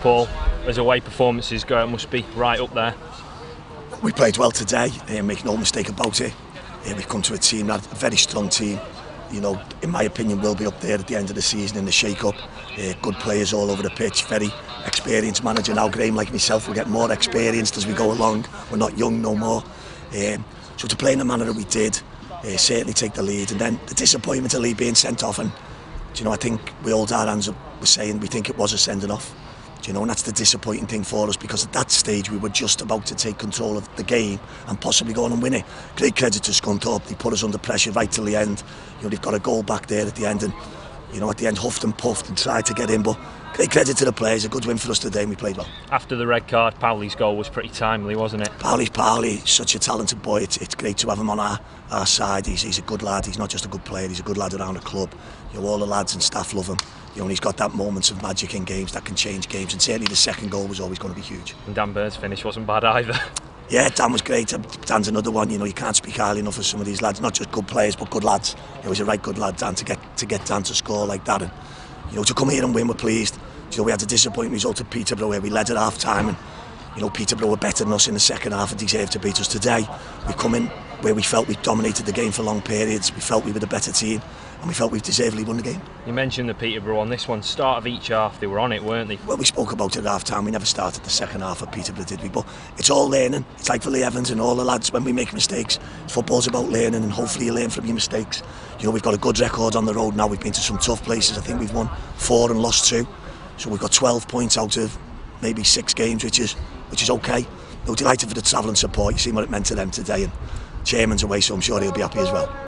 Paul, as a away performances go, it must be right up there. We played well today, uh, make no mistake about it. Uh, we've come to a team, that a very strong team. You know, in my opinion, will be up there at the end of the season in the shake-up. Uh, good players all over the pitch, very experienced manager now. Graham, like myself, will get more experienced as we go along. We're not young no more. Um, so to play in the manner that we did, uh, certainly take the lead. And then the disappointment of Lee being sent off. And, you know, I think we hold our hands up, we're saying we think it was a sending off. You know, and that's the disappointing thing for us because at that stage we were just about to take control of the game and possibly go on and win it. Great credit to Scunthorpe, they put us under pressure right till the end. You know, they've got a goal back there at the end and, you know, at the end huffed and puffed and tried to get in, but great credit to the players, a good win for us today and we played well. After the red card, Powell's goal was pretty timely, wasn't it? Powell's Powley, such a talented boy, it's, it's great to have him on our, our side, he's, he's a good lad, he's not just a good player, he's a good lad around the club. You know, all the lads and staff love him. You know, he's got that moments of magic in games that can change games, and certainly the second goal was always going to be huge. And Dan Burn's finish wasn't bad either. Yeah, Dan was great. Uh, Dan's another one. You know, you can't speak highly enough of some of these lads. Not just good players, but good lads. He was a right good lad, Dan, to get to get Dan to score like that, and you know, to come here and win, we're pleased. You know, we had a disappointing result at Peterborough where we led at half time, and you know, Peterborough were better than us in the second half and deserved to beat us today. We come in where we felt we dominated the game for long periods. We felt we were the better team and we felt we deservedly won the game. You mentioned the Peterborough on this one. Start of each half, they were on it, weren't they? Well, we spoke about it at half time. We never started the second half of Peterborough, did we? But it's all learning. It's like for Lee Evans and all the lads when we make mistakes. Football's about learning and hopefully you learn from your mistakes. You know, we've got a good record on the road now. We've been to some tough places. I think we've won four and lost two. So we've got 12 points out of maybe six games, which is which is okay. We're delighted for the travel and support. You see what it meant to them today. And chairman's away, so I'm sure he'll be happy as well.